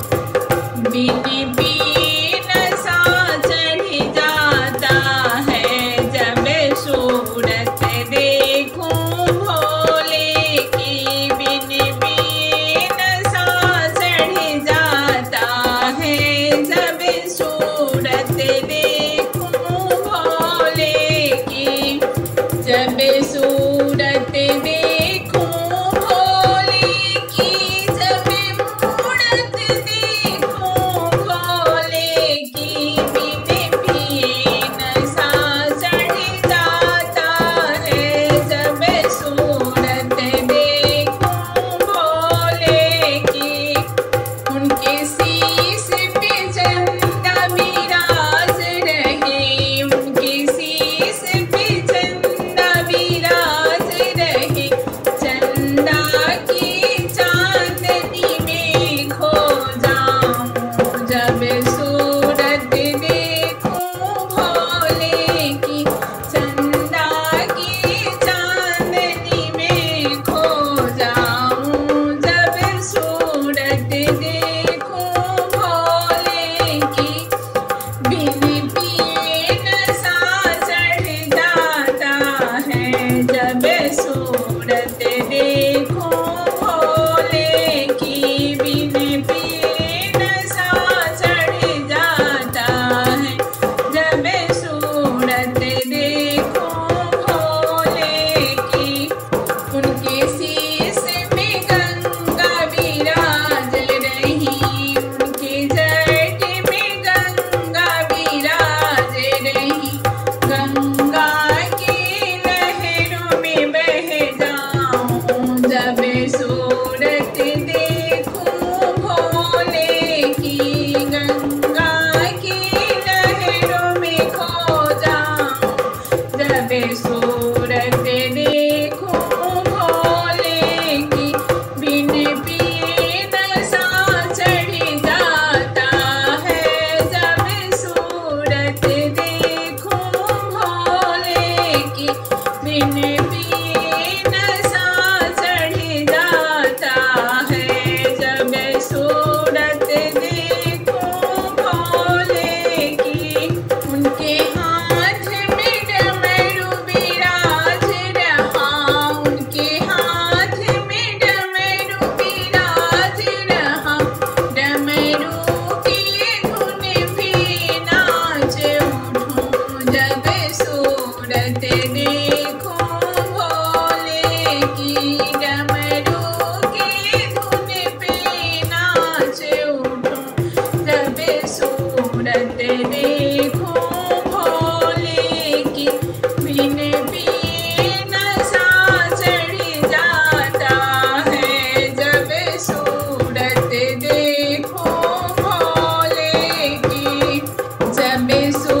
Beti abençoe.